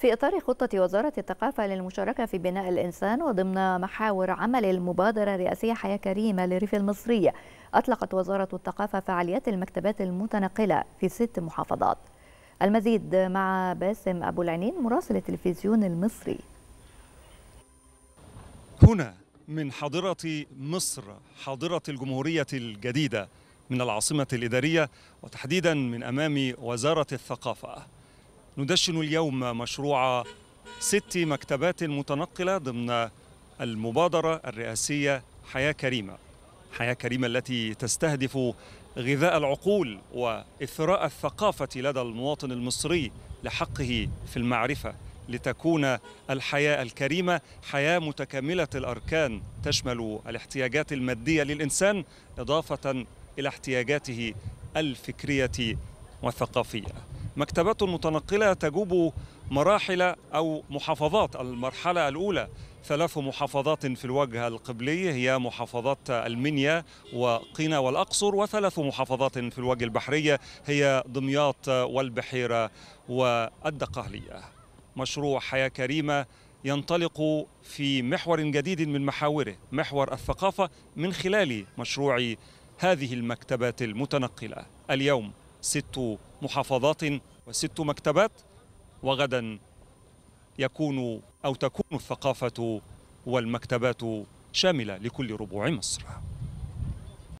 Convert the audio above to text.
في إطار خطة وزارة الثقافة للمشاركة في بناء الإنسان وضمن محاور عمل المبادرة الرئاسية حياة كريمة للريف المصري أطلقت وزارة الثقافة فعاليات المكتبات المتنقلة في ست محافظات. المزيد مع باسم أبو العنين مراسل التلفزيون المصري. هنا من حاضرة مصر حاضرة الجمهورية الجديدة من العاصمة الإدارية وتحديدا من أمام وزارة الثقافة. ندشن اليوم مشروع ست مكتبات متنقلة ضمن المبادرة الرئاسية حياة كريمة. حياة كريمة التي تستهدف غذاء العقول وإثراء الثقافة لدى المواطن المصري لحقه في المعرفة لتكون الحياة الكريمة حياة متكاملة الأركان تشمل الاحتياجات المادية للإنسان إضافة إلى احتياجاته الفكرية والثقافية. مكتبات متنقلة تجوب مراحل أو محافظات. المرحلة الأولى ثلاث محافظات في الوجه القبلي هي محافظات المنيا وقنا والأقصر وثلاث محافظات في الوجه البحري هي دمياط والبحيرة والدقهلية. مشروع حياة كريمة ينطلق في محور جديد من محاوره محور الثقافة من خلال مشروع هذه المكتبات المتنقلة. اليوم ست محافظات وست مكتبات وغدا يكون أو تكون الثقافة والمكتبات شاملة لكل ربوع مصر.